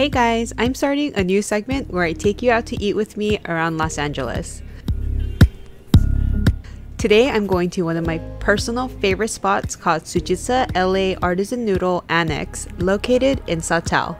Hey guys, I'm starting a new segment where I take you out to eat with me around Los Angeles. Today I'm going to one of my personal favorite spots called Tsujita LA Artisan Noodle Annex located in Sawtelle.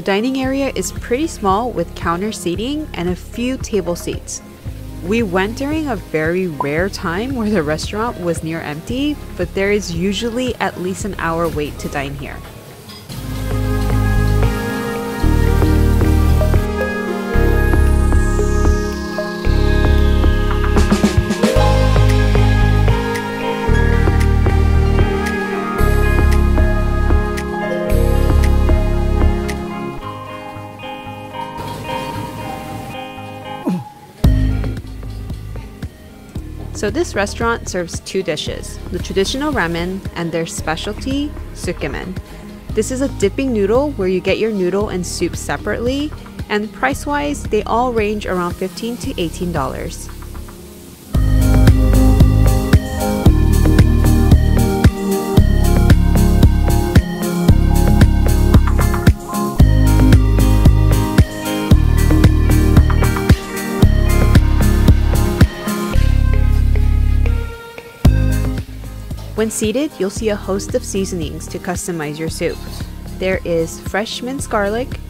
The dining area is pretty small with counter seating and a few table seats. We went during a very rare time where the restaurant was near empty, but there is usually at least an hour wait to dine here. So this restaurant serves two dishes, the traditional ramen and their specialty tsukemen. This is a dipping noodle where you get your noodle and soup separately, and price-wise, they all range around 15 to $18. When seated, you'll see a host of seasonings to customize your soup. There is fresh minced garlic,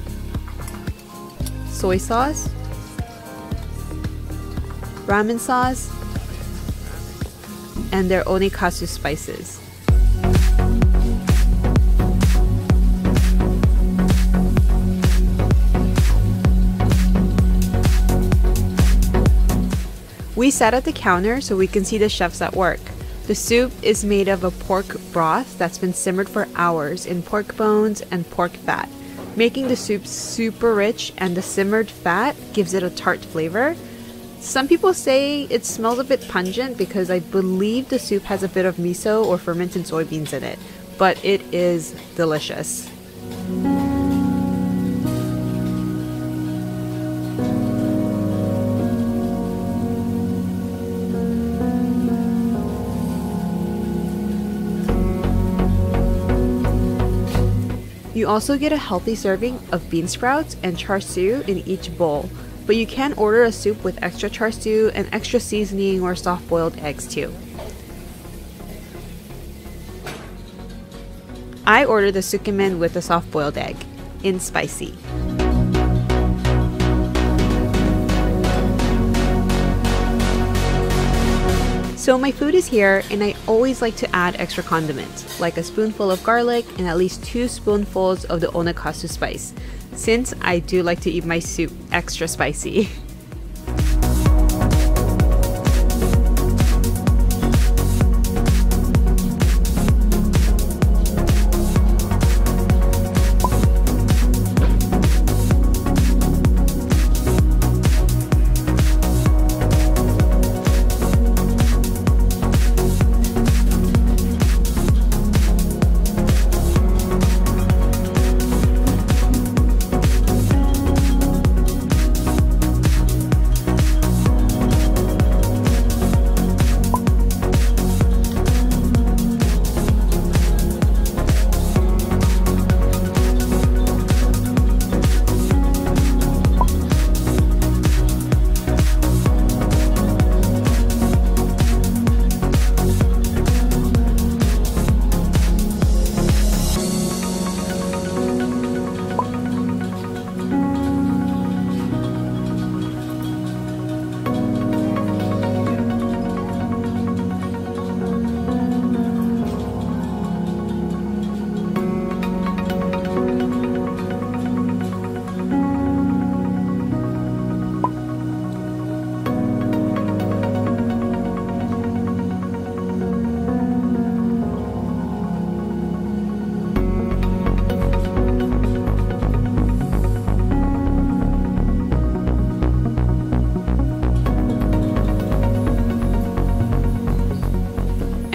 soy sauce, ramen sauce, and their onikasu spices. We sat at the counter so we can see the chefs at work. The soup is made of a pork broth that's been simmered for hours in pork bones and pork fat, making the soup super rich and the simmered fat gives it a tart flavor. Some people say it smells a bit pungent because I believe the soup has a bit of miso or fermented soybeans in it, but it is delicious. You also get a healthy serving of bean sprouts and char siu in each bowl, but you can order a soup with extra char siu and extra seasoning or soft boiled eggs too. I ordered the tsukemen with the soft boiled egg in spicy. So my food is here and I always like to add extra condiments, like a spoonful of garlic and at least two spoonfuls of the onikasu spice, since I do like to eat my soup extra spicy.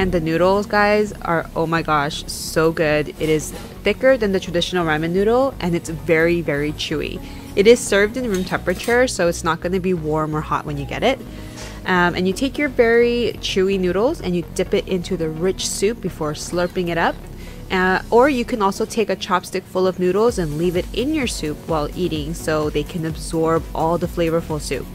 And the noodles, guys, are oh my gosh, so good. It is thicker than the traditional ramen noodle and it's very, very chewy. It is served in room temperature, so it's not going to be warm or hot when you get it. Um, and you take your very chewy noodles and you dip it into the rich soup before slurping it up. Uh, or you can also take a chopstick full of noodles and leave it in your soup while eating so they can absorb all the flavorful soup.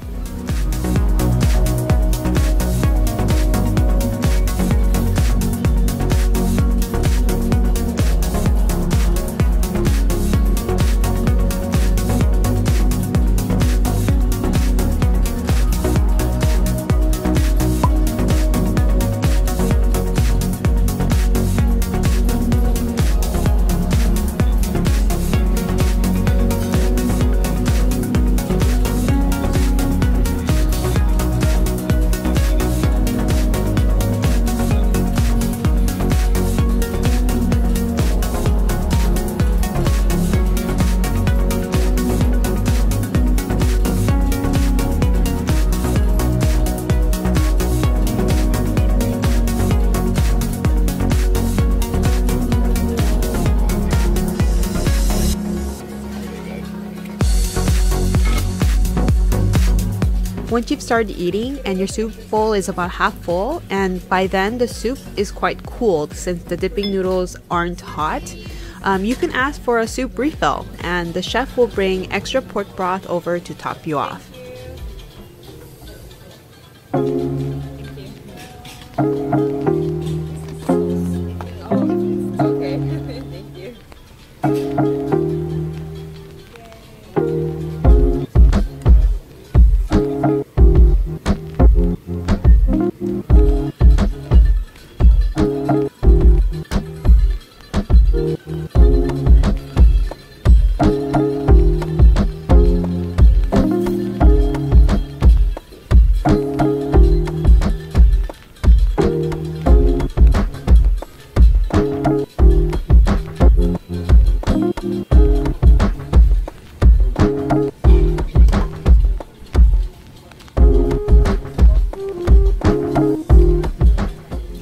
Once you've started eating and your soup bowl is about half full, and by then the soup is quite cooled since the dipping noodles aren't hot, um, you can ask for a soup refill, and the chef will bring extra pork broth over to top you off.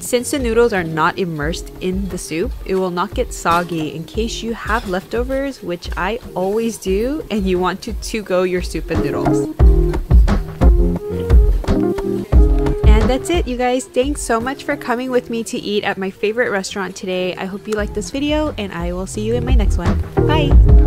Since the noodles are not immersed in the soup, it will not get soggy in case you have leftovers, which I always do, and you want to to-go your soup and noodles. And that's it, you guys. Thanks so much for coming with me to eat at my favorite restaurant today. I hope you liked this video, and I will see you in my next one. Bye!